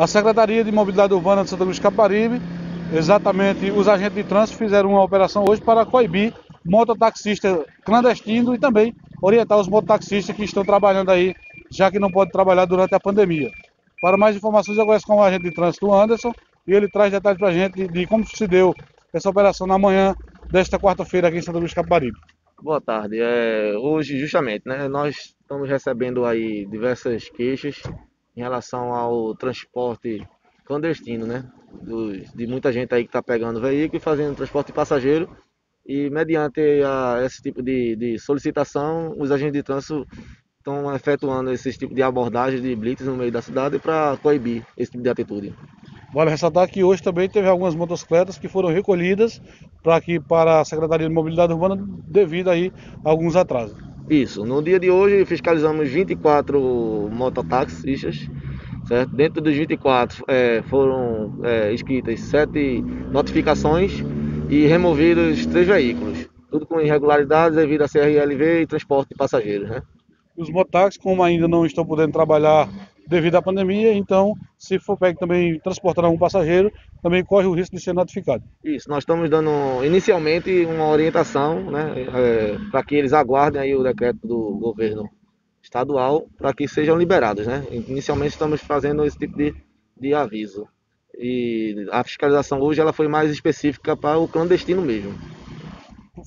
A Secretaria de Mobilidade Urbana de Santa Cruz Caparibe, exatamente os agentes de trânsito fizeram uma operação hoje para coibir mototaxista clandestino e também orientar os mototaxistas que estão trabalhando aí, já que não pode trabalhar durante a pandemia. Para mais informações, eu conheço com o agente de trânsito Anderson e ele traz detalhes para a gente de como se deu essa operação na manhã desta quarta-feira aqui em Santa Cruz Caparibe. Boa tarde. É, hoje, justamente, né, nós estamos recebendo aí diversas queixas em relação ao transporte clandestino, né? de muita gente aí que está pegando veículo e fazendo transporte de passageiro. E mediante a, esse tipo de, de solicitação, os agentes de trânsito estão efetuando esse tipo de abordagem de blitz no meio da cidade para coibir esse tipo de atitude. Vale ressaltar que hoje também teve algumas motocicletas que foram recolhidas para aqui para a Secretaria de Mobilidade Urbana devido aí a alguns atrasos. Isso. No dia de hoje fiscalizamos 24 mototaxistas, certo? Dentro dos 24 é, foram é, escritas sete notificações e removidos três veículos. Tudo com irregularidades devido a CRLV e transporte de passageiros, né? Os mototáxis, como ainda não estão podendo trabalhar devido à pandemia, então, se for pego também transportar um passageiro, também corre o risco de ser notificado. Isso, nós estamos dando inicialmente uma orientação, né, é, para que eles aguardem aí o decreto do governo estadual para que sejam liberados, né? Inicialmente estamos fazendo esse tipo de, de aviso. E a fiscalização hoje ela foi mais específica para o clandestino mesmo.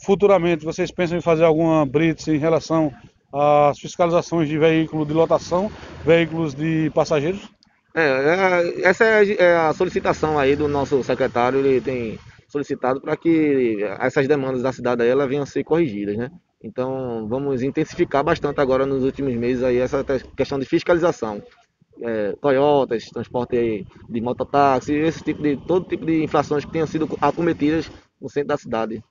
Futuramente, vocês pensam em fazer alguma blitz em relação as fiscalizações de veículos de lotação, veículos de passageiros? É, é essa é, é a solicitação aí do nosso secretário, ele tem solicitado para que essas demandas da cidade aí, ela venham a ser corrigidas, né? Então vamos intensificar bastante agora nos últimos meses aí essa questão de fiscalização. É, Toyotas, transporte de mototáxi, esse tipo de todo tipo de infrações que tenham sido acometidas no centro da cidade.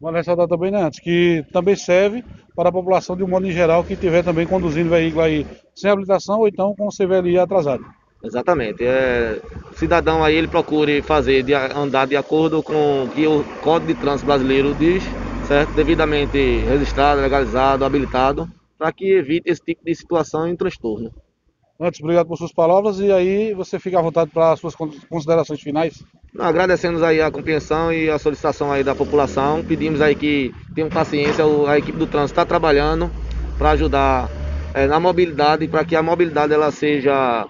Vale ressaltar também, né, antes, que também serve para a população de um modo em geral que estiver também conduzindo veículo aí sem habilitação ou então com CVLI atrasado. Exatamente. É, cidadão aí ele procure fazer, de, andar de acordo com o que o Código de Trânsito Brasileiro diz, certo? Devidamente registrado, legalizado, habilitado, para que evite esse tipo de situação e transtorno. Antes, obrigado por suas palavras e aí você fica à vontade para as suas considerações finais. Não, agradecemos aí a compreensão e a solicitação aí da população. Pedimos aí que tenham paciência, a equipe do trânsito está trabalhando para ajudar é, na mobilidade, para que a mobilidade ela seja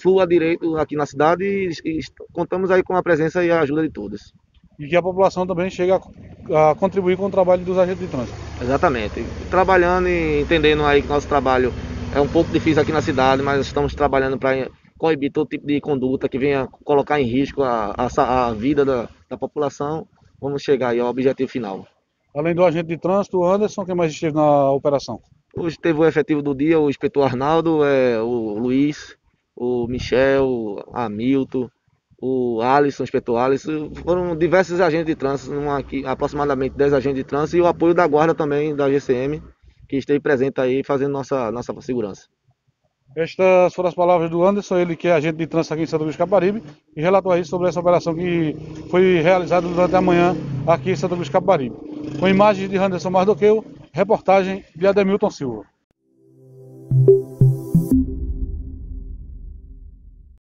flua direito aqui na cidade e, e, contamos aí com a presença e a ajuda de todos. E que a população também chegue a, a contribuir com o trabalho dos agentes de trânsito. Exatamente. Trabalhando e entendendo aí que nosso trabalho é um pouco difícil aqui na cidade, mas estamos trabalhando para coibir todo tipo de conduta que venha colocar em risco a, a, a vida da, da, população. Vamos chegar aí ao objetivo final. Além do agente de trânsito, Anderson, quem mais esteve na operação? Hoje teve o efetivo do dia, o inspetor Arnaldo, é, o Luiz, o Michel, o Hamilton, o Alisson, o inspetor Alisson. Foram diversos agentes de trânsito, aqui, aproximadamente 10 agentes de trânsito e o apoio da guarda também da GCM que esteve presente aí fazendo nossa, nossa segurança. Estas foram as palavras do Anderson, ele que é agente de trânsito aqui em Santa Cruz Caparibe, e relatou aí sobre essa operação que foi realizada durante a manhã aqui em Santa Cruz Caparibe. Com imagens de Anderson Mardoqueu, reportagem de Ademilton Silva.